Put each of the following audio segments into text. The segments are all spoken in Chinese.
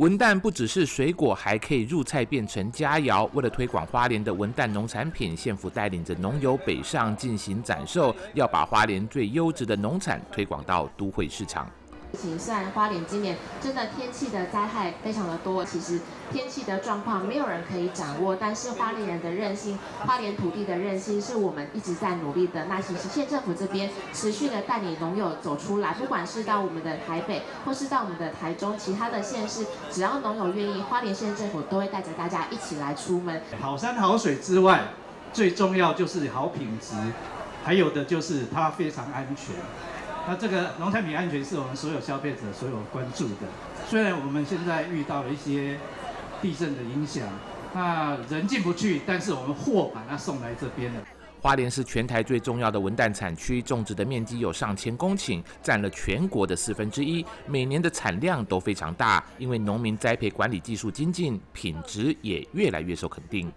文旦不只是水果，还可以入菜变成佳肴。为了推广花莲的文旦农产品，县府带领着农友北上进行展售，要把花莲最优质的农产推广到都会市场。虽然花莲今年真的天气的灾害非常的多，其实天气的状况没有人可以掌握，但是花莲人的韧性，花莲土地的韧性是我们一直在努力的。那其实县政府这边持续的带领农友走出来，不管是到我们的台北，或是到我们的台中，其他的县市，只要农友愿意，花莲县政府都会带着大家一起来出门。好山好水之外，最重要就是好品质，还有的就是它非常安全。那这个农产品安全是我们所有消费者所有关注的。虽然我们现在遇到了一些地震的影响，那人进不去，但是我们货把它送来这边了。花莲是全台最重要的文旦产区，种植的面积有上千公顷，占了全国的四分之一，每年的产量都非常大。因为农民栽培管理技术精进，品质也越来越受肯定。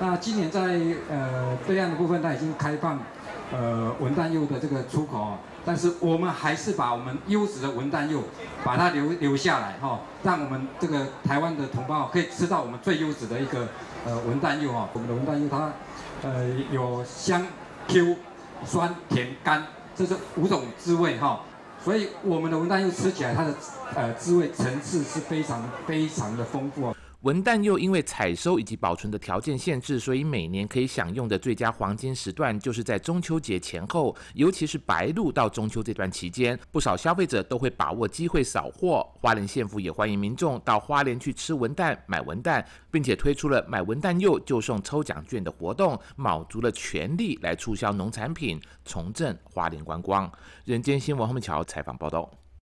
那今年在呃对岸的部分，它已经开放。呃，文旦柚的这个出口啊，但是我们还是把我们优质的文旦柚，把它留留下来哈，让我们这个台湾的同胞可以吃到我们最优质的一个呃文旦柚哈。我们的文旦柚它呃有香、Q、酸、甜、甘，这是五种滋味哈，所以我们的文旦柚吃起来它的呃滋味层次是非常非常的丰富哦。文旦柚因为采收以及保存的条件限制，所以每年可以享用的最佳黄金时段就是在中秋节前后，尤其是白露到中秋这段期间，不少消费者都会把握机会扫货。花莲县府也欢迎民众到花莲去吃文旦、买文旦，并且推出了买文旦柚就送抽奖券的活动，卯足了全力来促销农产品，重振花莲观光。人间新闻后面桥采访报道。